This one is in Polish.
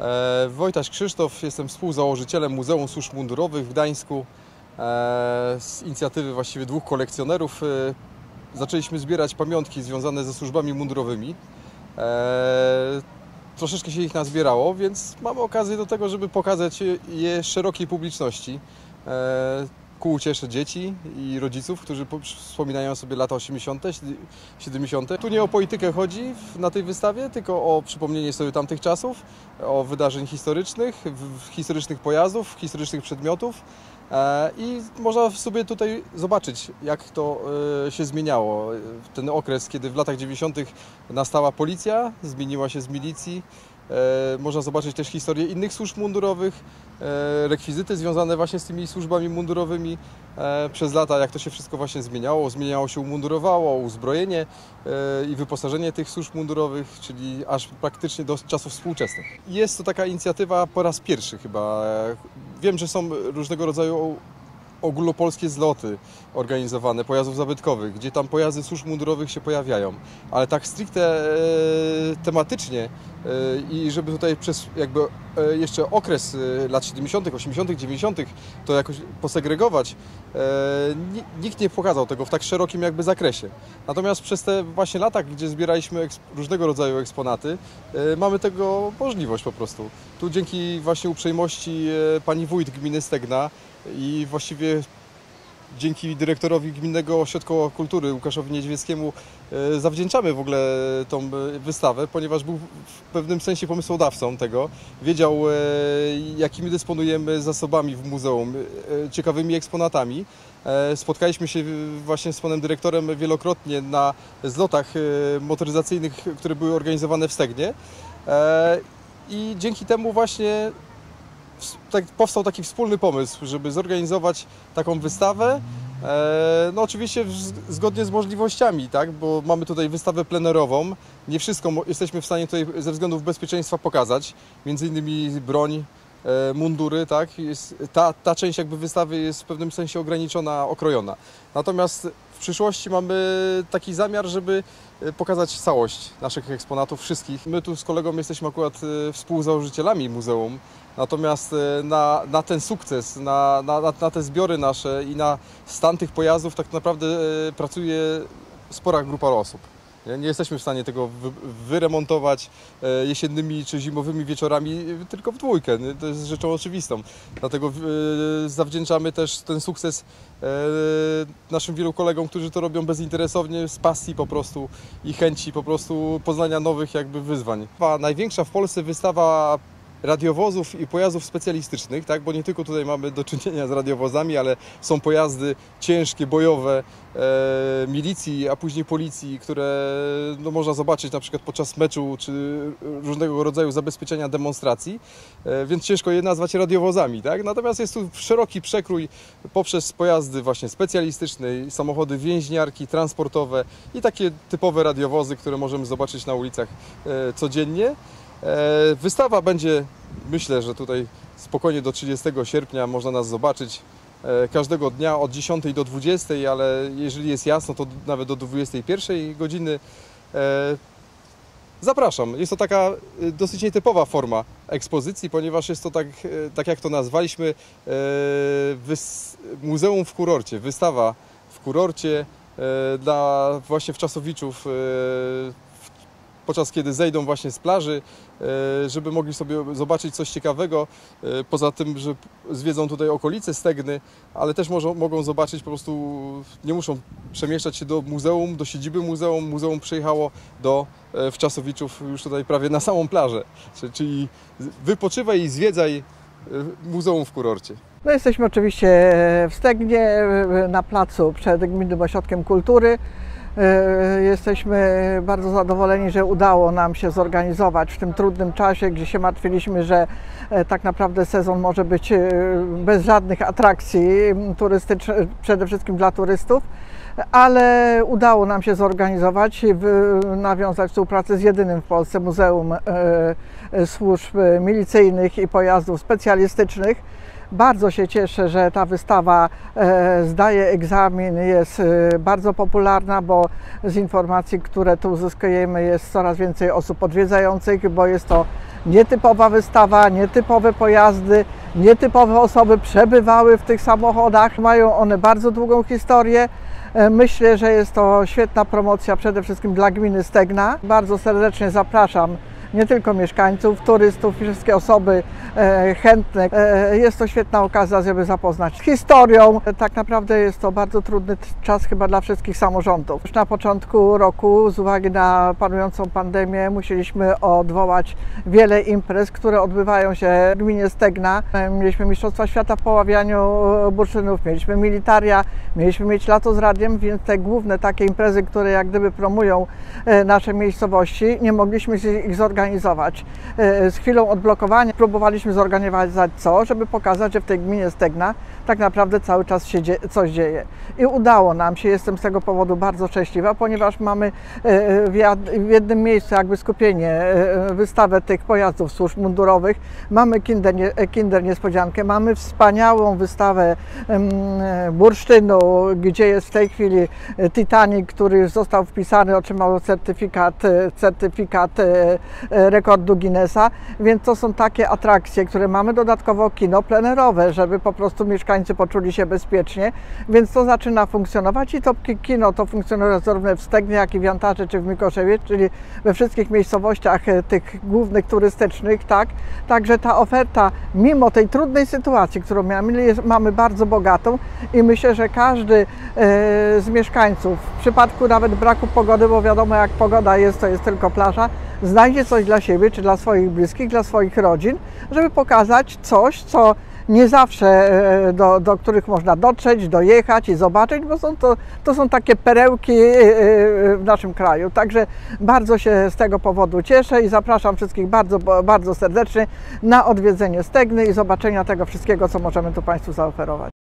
E, Wojtaś Krzysztof, jestem współzałożycielem Muzeum Służb Mundurowych w Gdańsku. E, Z inicjatywy właściwie dwóch kolekcjonerów e, zaczęliśmy zbierać pamiątki związane ze służbami mundurowymi. Troszeczkę się ich nazbierało, więc mamy okazję do tego, żeby pokazać je szerokiej publiczności. E, Ku uciesze dzieci i rodziców, którzy po- wspominają sobie lata 80., 70. Tu nie o politykę chodzi na tej wystawie, tylko o przypomnienie sobie tamtych czasów, o wydarzeń historycznych, historycznych pojazdów, historycznych przedmiotów. E, I można sobie tutaj zobaczyć, jak to e, się zmieniało. Ten okres, kiedy w latach 90. nastała policja, zmieniła się z milicji. E, Można zobaczyć też historię innych służb mundurowych, e, rekwizyty związane właśnie z tymi służbami mundurowymi e, przez lata, jak to się wszystko właśnie zmieniało. Zmieniało się umundurowało, uzbrojenie i wyposażenie tych służb mundurowych, czyli aż praktycznie do czasów współczesnych. Jest to taka inicjatywa po raz pierwszy chyba. Wiem, że są różnego rodzaju ogólnopolskie zloty organizowane pojazdów zabytkowych, gdzie tam pojazdy służb mundurowych się pojawiają, ale tak stricte e, tematycznie i żeby tutaj przez jakby e, jeszcze okres e, lat 70., 80., 90. to jakoś posegregować, e, ni- nikt nie pokazał tego w tak szerokim jakby zakresie. Natomiast przez te właśnie lata, gdzie zbieraliśmy różnego rodzaju eksponaty, e, mamy tego możliwość po prostu. Tu dzięki właśnie uprzejmości e, pani wójt gminy Stegna i właściwie dzięki dyrektorowi Gminnego Ośrodka Kultury Łukaszowi Niedźwieckiemu e, zawdzięczamy w ogóle tą e, wystawę, ponieważ był w pewnym sensie pomysłodawcą tego. Wiedział, e, jakimi dysponujemy zasobami w muzeum, ciekawymi eksponatami. Spotkaliśmy się właśnie z panem dyrektorem wielokrotnie na zlotach motoryzacyjnych, które były organizowane w Stegnie. I dzięki temu właśnie tak, powstał taki wspólny pomysł, żeby zorganizować taką wystawę. E, no oczywiście zgodnie z możliwościami, tak, bo mamy tutaj wystawę plenerową. Nie wszystko jesteśmy w stanie tutaj ze względów bezpieczeństwa pokazać. Między innymi broń, e, mundury, tak. Jest, ta, ta część jakby wystawy jest w pewnym sensie ograniczona, okrojona. Natomiast w przyszłości mamy taki zamiar, żeby e, pokazać całość naszych eksponatów, wszystkich. My tu z kolegą jesteśmy akurat e, współzałożycielami muzeum. Natomiast e, na, na ten sukces, na, na, na- te zbiory nasze i na stan tych pojazdów tak naprawdę pracuje spora grupa osób. Nie, nie jesteśmy w stanie tego wy, wyremontować e, jesiennymi czy zimowymi wieczorami e, tylko w dwójkę. Nie? To jest rzeczą oczywistą. Dlatego e, zawdzięczamy też ten sukces naszym wielu kolegom, którzy to robią bezinteresownie, z pasji po prostu i chęci po prostu poznania nowych jakby wyzwań. Największa w Polsce wystawa radiowozów i pojazdów specjalistycznych, tak? bo nie tylko tutaj mamy do czynienia z radiowozami, ale są pojazdy ciężkie, bojowe e, milicji, a później policji, które no, można zobaczyć na przykład podczas meczu czy różnego rodzaju zabezpieczenia demonstracji, e, więc ciężko je nazwać radiowozami. Tak? Natomiast jest tu szeroki przekrój poprzez pojazdy właśnie specjalistyczne, samochody więźniarki, transportowe i takie typowe radiowozy, które możemy zobaczyć na ulicach e, codziennie. E, Wystawa będzie, myślę, że tutaj spokojnie do 30 sierpnia można nas zobaczyć e, każdego dnia od 10 do 20, ale jeżeli jest jasno, to nawet do 21 godziny. E, Zapraszam. Jest to taka dosyć nietypowa forma ekspozycji, ponieważ jest to tak, tak jak to nazwaliśmy, muzeum w kurorcie, wystawa w kurorcie dla właśnie wczasowiczów, podczas kiedy zejdą właśnie z plaży, e, żeby mogli sobie zobaczyć coś ciekawego, e, poza tym, że zwiedzą tutaj okolice Stegny, ale też może, mogą zobaczyć po prostu, nie muszą przemieszczać się do muzeum, do siedziby muzeum. Muzeum przyjechało do e, Wczasowiczów już tutaj prawie na samą plażę, Czy- czyli wypoczywaj i zwiedzaj muzeum w kurorcie. No jesteśmy oczywiście w Stegnie, na placu przed Gminnym Ośrodkiem Kultury. E, Jesteśmy bardzo zadowoleni, że udało nam się zorganizować w tym trudnym czasie, gdzie się martwiliśmy, że e, tak naprawdę sezon może być e, bez żadnych atrakcji turystycznych, przede wszystkim dla turystów. Ale udało nam się zorganizować i nawiązać współpracę z jedynym w Polsce Muzeum Służb Milicyjnych i Pojazdów Specjalistycznych. Bardzo się cieszę, że ta wystawa e, zdaje egzamin, jest e, bardzo popularna, bo z informacji, które tu uzyskujemy, jest coraz więcej osób odwiedzających, bo jest to nietypowa wystawa, nietypowe pojazdy, nietypowe osoby przebywały w tych samochodach. Mają one bardzo długą historię. E, Myślę, że jest to świetna promocja przede wszystkim dla gminy Stegna. Bardzo serdecznie zapraszam nie tylko mieszkańców, turystów wszystkie osoby e, chętne. E, jest to świetna okazja, żeby zapoznać z historią. E, Tak naprawdę jest to bardzo trudny czas chyba dla wszystkich samorządów. Już na początku roku z uwagi na panującą pandemię musieliśmy odwołać wiele imprez, które odbywają się w gminie Stegna. Mieliśmy Mistrzostwa Świata w poławianiu burszynów, mieliśmy militaria, mieliśmy mieć lato z radiem, więc te główne takie imprezy, które jak gdyby promują nasze miejscowości, nie mogliśmy ich zorganizować. E, Z chwilą odblokowania próbowaliśmy zorganizować co, żeby pokazać, że w tej gminie Stegna tak naprawdę cały czas się dzie- coś dzieje. I udało nam się, jestem z tego powodu bardzo szczęśliwa, ponieważ mamy e, w jad- w jednym miejscu jakby skupienie, e, wystawę tych pojazdów służb mundurowych, mamy kinder, e, kinder niespodziankę, mamy wspaniałą wystawę e, bursztynu, gdzie jest w tej chwili e, Titanic, który został wpisany, otrzymał certyfikat, e, certyfikat e, e, rekordu Guinnessa, więc to są takie atrakcje, które mamy. Dodatkowo kino plenerowe, żeby po prostu mieszkańcy poczuli się bezpiecznie, więc to zaczyna funkcjonować i to ki- kino to funkcjonuje zarówno w Stegnie, jak i w Jantarze czy w Mykoszewie, czyli we wszystkich miejscowościach e, tych głównych turystycznych, tak, także ta oferta, mimo tej trudnej sytuacji, którą mamy, jest, mamy bardzo bogatą i myślę, że każdy e, z mieszkańców, w przypadku nawet braku pogody, bo wiadomo jak pogoda jest, to jest tylko plaża, znajdzie coś dla siebie, czy dla swoich bliskich, dla swoich rodzin, żeby pokazać coś, co nie zawsze e, do, do których można dotrzeć, dojechać i zobaczyć, bo są to, to są takie perełki e, e, w naszym kraju. Także bardzo się z tego powodu cieszę i zapraszam wszystkich bardzo, bardzo serdecznie na odwiedzenie Stegny i zobaczenia tego wszystkiego, co możemy tu Państwu zaoferować.